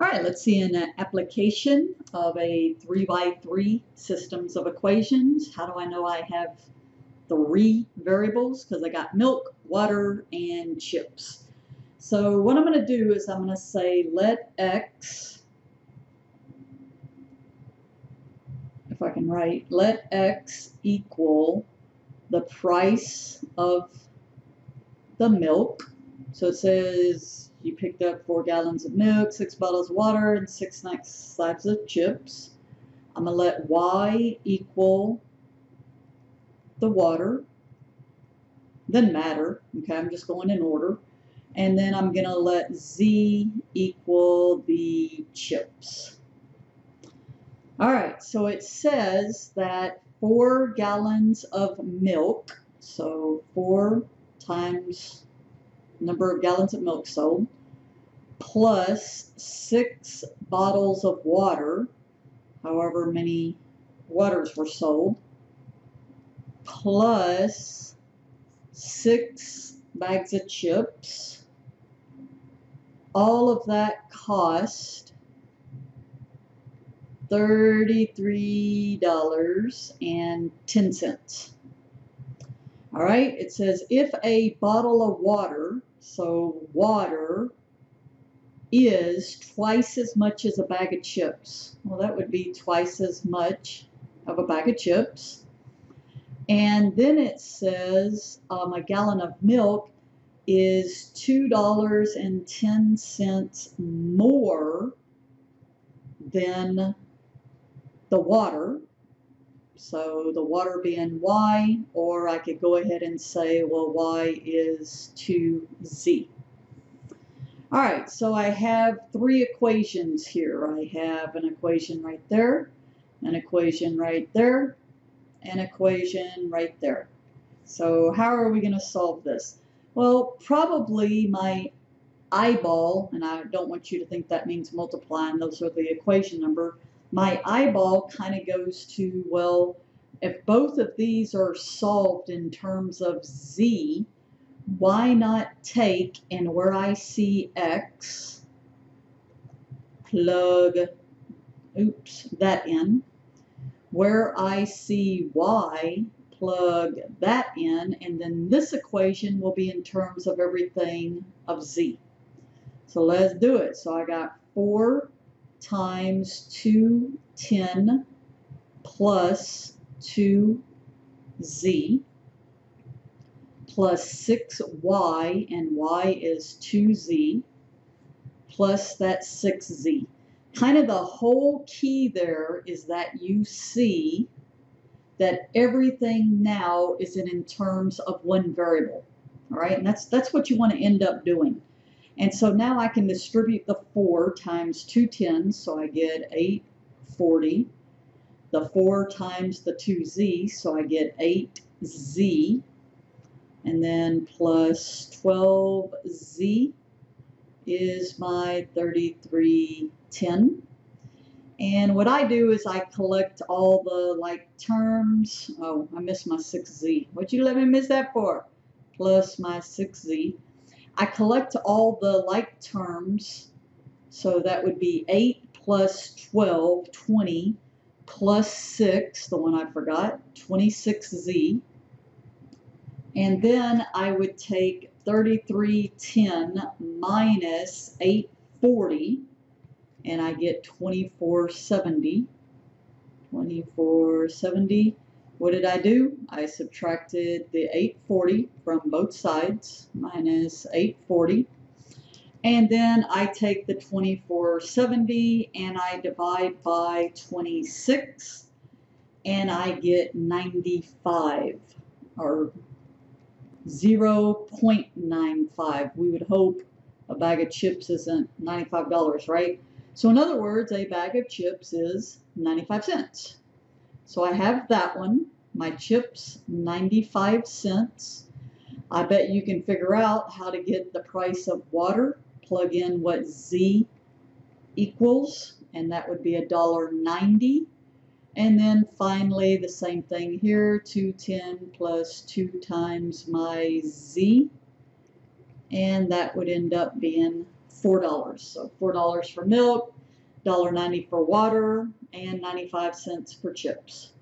All right, let's see an application of a three by three systems of equations. How do I know I have three variables? Because I got milk, water, and chips. So what I'm going to do is I'm going to say let x, if I can write, let x equal the price of the milk. So it says you picked up four gallons of milk, six bottles of water, and six nice slabs of chips. I'm going to let y equal the water. Doesn't matter. Okay, I'm just going in order. And then I'm going to let z equal the chips. All right, so it says that four gallons of milk, so four times number of gallons of milk sold, plus six bottles of water, however many waters were sold, plus six bags of chips. All of that cost $33.10. All right, it says if a bottle of water so water is twice as much as a bag of chips. Well, that would be twice as much of a bag of chips. And then it says um, a gallon of milk is $2.10 more than the water. So the water being y, or I could go ahead and say, well, y is 2z. All right, so I have three equations here. I have an equation right there, an equation right there, an equation right there. So how are we going to solve this? Well, probably my eyeball, and I don't want you to think that means multiplying, those are the equation number, my eyeball kind of goes to, well, if both of these are solved in terms of z, why not take, and where I see x, plug, oops, that in. Where I see y, plug that in, and then this equation will be in terms of everything of z. So let's do it. So I got 4 times 210 plus 2z plus 6y, and y is 2z, plus that 6z. Kind of the whole key there is that you see that everything now is in, in terms of one variable. All right, and that's, that's what you want to end up doing. And so now I can distribute the 4 times 210, so I get 840. The 4 times the 2z, so I get 8z. And then plus 12z is my 3310. And what I do is I collect all the like terms. Oh, I missed my 6z. What'd you let me miss that for? Plus my 6z. I collect all the like terms. So that would be 8 plus 12, 20, plus 6, the one I forgot, 26z. And then I would take 3310 minus 840, and I get 2470. 2470. What did I do? I subtracted the 840 from both sides, minus 840. And then I take the 2470 and I divide by 26 and I get 95 or 0.95. We would hope a bag of chips isn't $95, right? So in other words, a bag of chips is 95 cents. So I have that one. My chips, 95 cents. I bet you can figure out how to get the price of water. Plug in what Z equals, and that would be a dollar ninety. And then finally, the same thing here, 210 plus 2 times my z. And that would end up being four dollars. So four dollars for milk, $1.90 for water, and 95 cents for chips.